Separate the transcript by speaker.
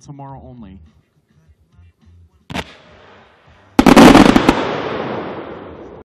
Speaker 1: tomorrow only.